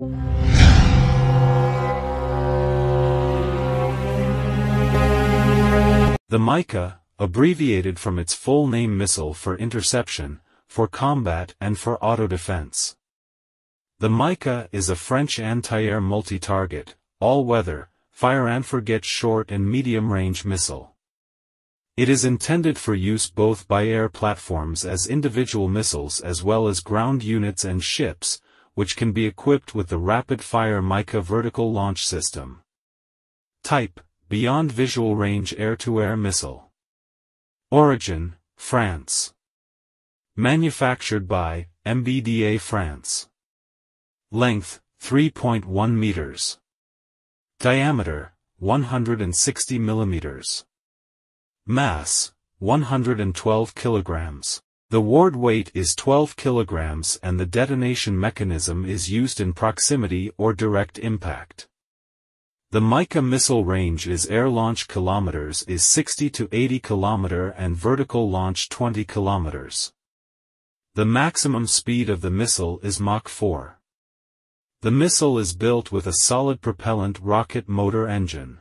The Mica, abbreviated from its full name Missile for Interception, for Combat and for Auto-Defense. The Mica is a French anti-air multi-target, all-weather, fire-and-forget short and medium-range missile. It is intended for use both by air platforms as individual missiles as well as ground units and ships, which can be equipped with the rapid-fire Mica vertical launch system. Type Beyond Visual Range Air-to-Air Missile. Origin, France. Manufactured by, MBDA France. Length, 3.1 meters. Diameter, 160 millimeters. Mass, 112 kilograms. The ward weight is 12 kilograms and the detonation mechanism is used in proximity or direct impact. The Mica missile range is air launch kilometers is 60 to 80 kilometer and vertical launch 20 kilometers. The maximum speed of the missile is Mach 4. The missile is built with a solid propellant rocket motor engine.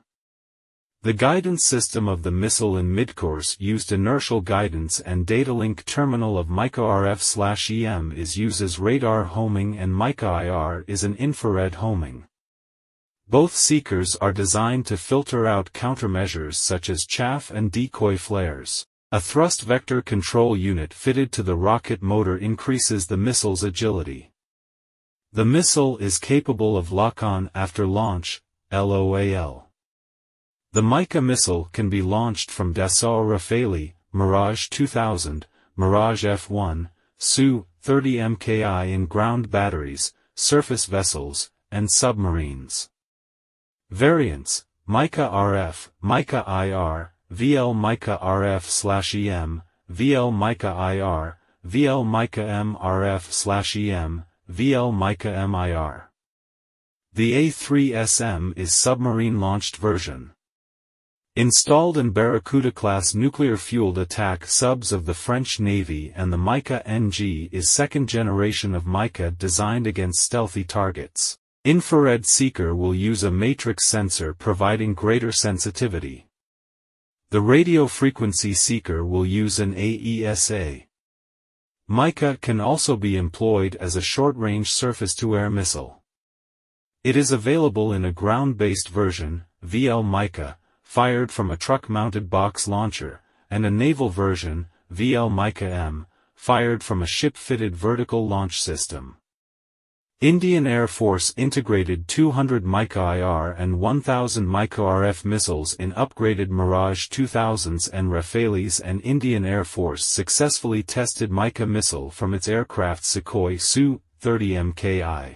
The guidance system of the missile in midcourse used inertial guidance and data link terminal of Mica RF-EM is uses radar homing and Mica IR is an infrared homing. Both seekers are designed to filter out countermeasures such as chaff and decoy flares. A thrust vector control unit fitted to the rocket motor increases the missile's agility. The missile is capable of lock-on after launch, LOAL. The Mica missile can be launched from Dassault Rafale, Mirage 2000, Mirage F1, Su-30 MKI in ground batteries, surface vessels, and submarines. Variants, Mica RF, Mica IR, VL Mica RF EM, VL Mica IR, VL Mica M RF EM, VL Mica MIR. The A3SM is submarine-launched version. Installed in Barracuda-class nuclear-fueled attack subs of the French Navy and the Mica NG is second generation of Mica designed against stealthy targets. Infrared seeker will use a matrix sensor providing greater sensitivity. The radio frequency seeker will use an AESA. Mica can also be employed as a short-range surface-to-air missile. It is available in a ground-based version, VL Mica, fired from a truck-mounted box launcher, and a naval version, VL Mica M, fired from a ship-fitted vertical launch system. Indian Air Force integrated 200 Mica IR and 1000 Mica RF missiles in upgraded Mirage 2000s and Rafales and Indian Air Force successfully tested Mica missile from its aircraft Sukhoi Su-30 MKI.